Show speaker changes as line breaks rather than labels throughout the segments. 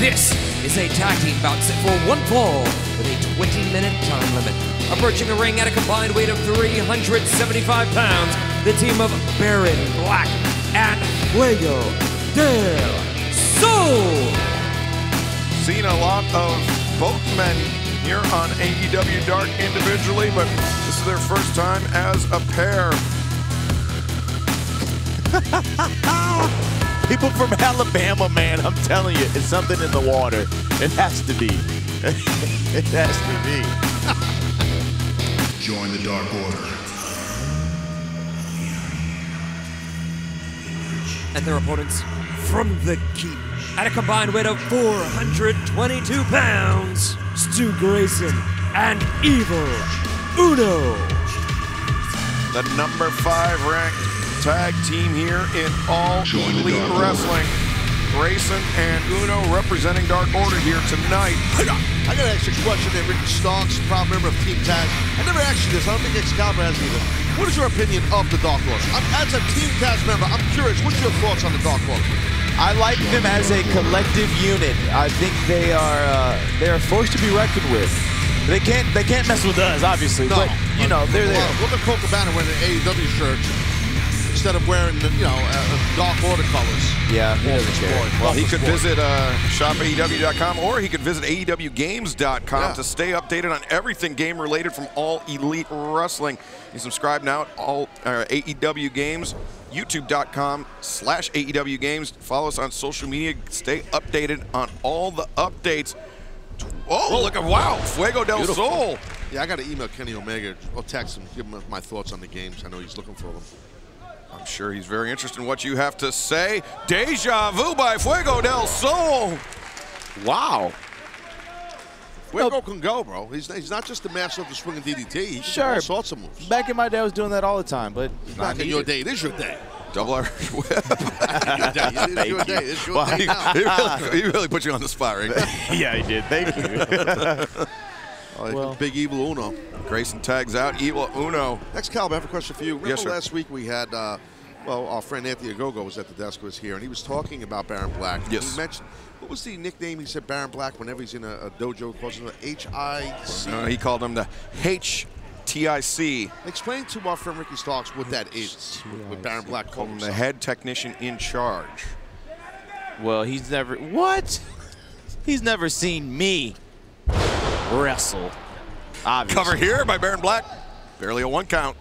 This is a tag team bout set for one fall with a 20-minute time limit. Approaching the ring at a combined weight of 375 pounds, the team of Baron Black and Fuego del Sol.
Seen a lot of both men here on AEW Dark individually, but this is their first time as a pair.
People from Alabama, man, I'm telling you, it's something in the water. It has to be. it has to be.
Join the Dark Order.
and their opponents from the keep. At a combined weight of 422 pounds, Stu Grayson and Evil Uno.
The number five ranked tag team here in all
Join the
elite
Dark Order.
wrestling. Grayson and Uno representing Dark Order here tonight.
I gotta ask you a question there, Ricky Starks, proud member of Team Taz. I never asked you this, I don't think Excalibur has either. What is your opinion of the Dark Horse? I'm, as a Team Taz member, I'm curious, what's your thoughts on the Dark Horse?
I like them as a collective unit. I think they are uh, they are a force to be reckoned with. They can't they can't mess with us, obviously. But you know they're there.
Well, look at Colt Cabana wearing an AEW shirt instead of wearing the, you know, uh, Dark Order colors.
Yeah, he doesn't care.
Well, he could
sport.
visit uh, shopaew.com or he could visit AEWgames.com
Yeah.
to stay updated on everything game related from all elite wrestling. You subscribe now at all uh, AEW Games, youtube.com slash AEW Games. Follow us on social media. Stay updated on all the updates. Oh, look at wow, Fuego del
Beautiful.
Sol.
Yeah, I got to email Kenny Omega or text him, give him my thoughts on the games. I know he's looking for them.
I'm sure he's very interested in what you have to say. Deja vu by Fuego del Sol.
Wow.
Fuego can go, bro. He's, he's not just the master of the swinging DDT. He can do
Sure.
all sorts of moves.
Back in my day, I was doing that all the time, but not
Back in your day, it is your day.
Double Irish whip.
your day. It is your day. It's your
Wow,
day
he,
now.
he really, he really put you on the spot right
yeah, I did. Thank you.
Oh,
Well-
Big Evil Uno.
Grayson tags out Evil Uno.
Next, Calvin, I have a question for you. Remember
Yes, sir.
last week we had, uh, well, our friend Anthony Ogogo was at the desk was here, and he was talking about Baron Black.
Yes.
He mentioned, what was the nickname he said Baron Black whenever he's in a, a dojo? Calls him the H-I-C.
Uh, he called him the HTIC,
Explain to our friend Ricky Starks what that is, what, what Baron Black
called
called
him the head technician in charge.
well, he's never what? He's never seen me wrestle. Obviously.
Cover here by Baron Black. Barely a one count.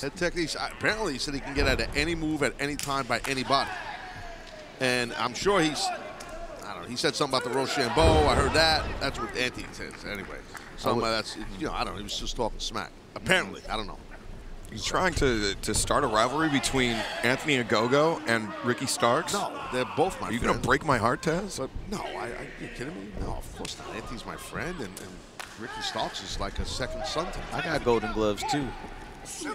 Head technique. Apparently, he said he can get out of any move at any time by anybody. And I'm sure he's, I don't know, he said something about the Rochambeau. I heard that. That's what Anthony says anyway. Something like that's, you know, I don't know. He was just talking smack. Apparently, I don't know.
He's trying to to start a rivalry between Anthony Ogogo and Ricky Starks.
No, they're both my
Are you
friends.
going to break my heart, Taz?
But no, I, I, you kidding me? No, of course not. Anthony's my friend, and, and Ricky Starks is like a second son to me.
I got golden gloves too.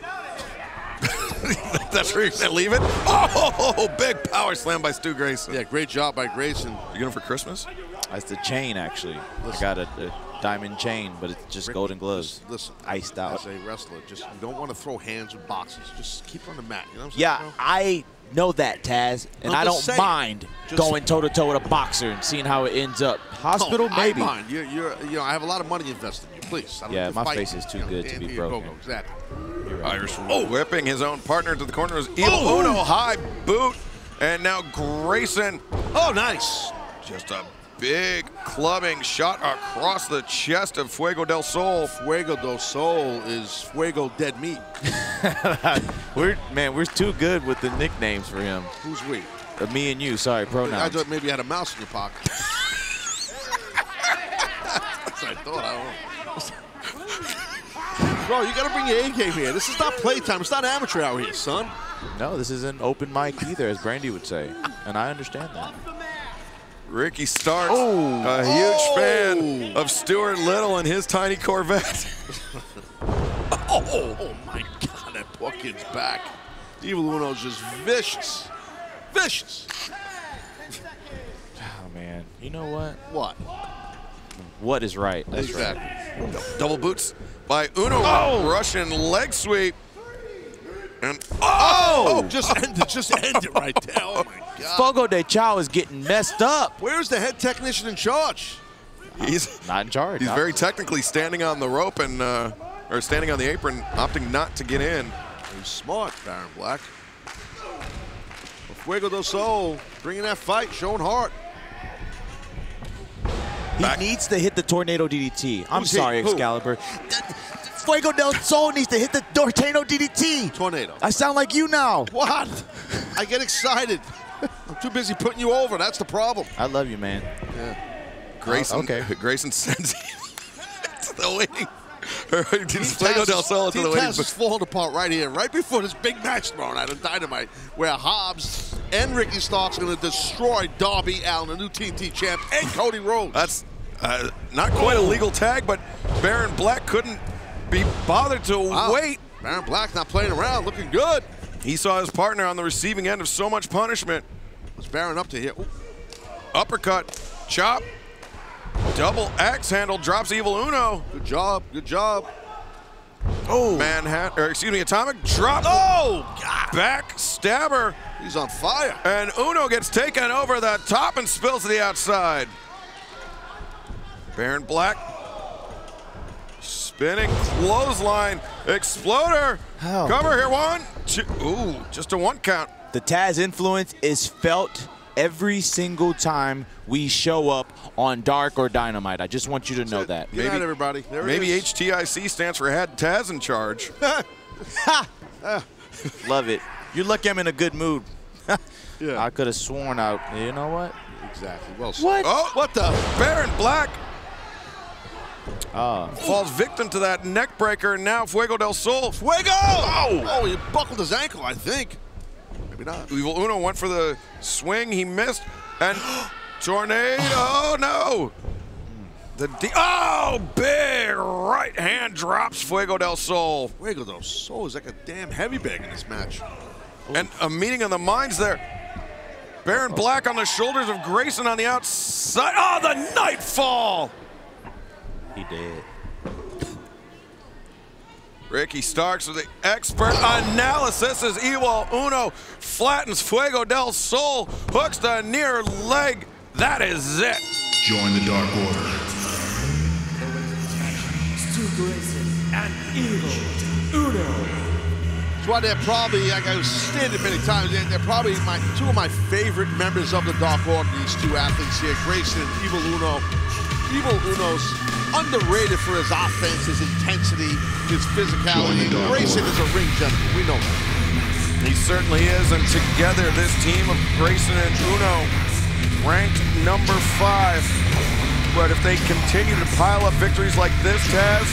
That's where you're going to leave it? Oh, big power slam by Stu Grayson.
Yeah, great job by Grayson.
You get him for Christmas?
That's the chain, actually. I got a, a diamond chain, but it's just golden gloves.
Listen,
Iced out.
As a wrestler, just you don't want to throw hands with boxes. Just keep on the mat. You know what I'm saying?
Yeah. I know that, Taz, and
I'm
I don't
saying.
mind
Just-
going toe to toe with a boxer and seeing how it ends up. Oh, Hospital,
No,
maybe.
I mind. You're, you're, you know, I have a lot of money invested in you. Please. I don't
Yeah, my
fight
face is too
You know,
good to be
Anthony
broken.
Ogogo, Exactly.
Irish whipping his own partner to the corner is Evil
Oh!
Uno high boot. And now Grayson,
Oh, nice.
just a big clubbing shot across the chest of Fuego del Sol.
Fuego del Sol is Fuego dead meat.
We're man, we're too good with the nicknames for him.
Who's we?
Uh, me and you, sorry, pronouns.
I thought maybe you had a mouse in your pocket. That's what I thought. I don't know. Bro, you got to bring your A game here. This is not playtime. It's not amateur hour here, son.
No, this isn't open mic either, as Brandy would say, and I understand that.
Ricky Starks,
Oh.
a huge
Oh.
fan of Stuart Little and his tiny Corvette.
Oh, oh, oh my God, that poor kid's back. Evil Uno's just vicious. Vicious.
Oh man, you know what?
What?
What is right? That's right.
Double boots by Uno.
Oh.
Russian leg sweep. And
Oh, just end it. Just end it right there. Oh my God.
Fogo de Chao is getting messed up.
Where's the head technician in charge?
he's
Not in charge.
he's
Not-
very technically standing on the rope and uh, or standing on the apron, opting not to get in.
He's smart, Baron Black. Fuego del Sol bringing that fight, showing heart.
He
Back-
needs to hit the tornado DDT. I'm
Who's he?
sorry,
Who?
Excalibur. Fuego del Sol needs to hit the tornado DDT.
Tornado.
I sound like you now.
What? I get excited. I'm too busy putting you over. That's the problem.
I love you, man. Yeah.
Grayson,
Oh, okay.
Grayson sends to the waiting. Or Fuego del Sol to
Team
the waiting.
Taz is falling apart right here, right before this big match tomorrow night on Dynamite, where Hobbs and Ricky Starks are going to destroy Darby Allin, the new TNT champ, and Cody Rhodes.
That's uh, not quite a legal tag, but Baron Black couldn't be bothered to
Wow.
wait.
Baron Black not playing around, looking good.
He saw his partner on the receiving end of so much punishment.
What's Baron up to here? Ooh,
Uppercut, chop, double axe handle, drops Evil Uno.
good job, good job.
Oh, Manhattan, or excuse me, atomic drop.
Oh, God.
back stabber,
He's on fire.
and Uno gets taken over the top and spills to the outside. Baron Black spinning clothesline, exploder,
How?
cover here one, two, ooh, just a one count.
The Taz influence is felt every single time we show up on Dark or Dynamite. I just want you to know that.
Good night, everybody. There it
Maybe
is.
HTIC stands for had Taz in charge.
Love it. You're lucky I'm in a good mood.
Yeah.
I could have sworn out. You know what?
Exactly. Well said.
What?
Oh,
What the?
Baron Black
Ah.
falls victim to that neck breaker, and now Fuego del Sol.
Fuego! Oh! Oh, he buckled his ankle, I think. Maybe not.
Evil Uno went for the swing, he missed, and tornado. Oh no! The D- oh, big right hand drops Fuego del Sol,
Fuego del Sol is like a damn heavy bag in this match.
and a meeting of the minds there. Baron Black on the shoulders of Grayson on the outside. Oh, the nightfall!
He did.
Ricky Starks with the expert analysis as Evil Uno flattens Fuego del Sol, hooks the near leg. That is it.
Join the Dark Order.
Stu Grayson and Evil Uno.
That's why they're probably, like I was stated many times, they're, they're probably my two of my favorite members of the Dark Order, these two athletes here, Grayson and Evil Uno. Evil Uno's underrated for his offense, his intensity, his physicality.
Join the Dark
Grayson is a ring gentleman. We know that.
He certainly is, and together this team of Grayson and Uno ranked number five. But if they continue to pile up victories like this, Taz,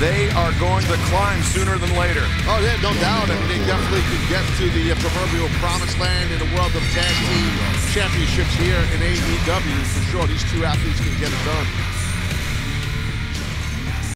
they are going to climb sooner than later.
Oh, yeah, no doubt. I mean, they definitely could get to the uh, proverbial promised land in the world of tag team championships here in AEW. For sure, these two athletes can get it done.